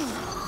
Ugh.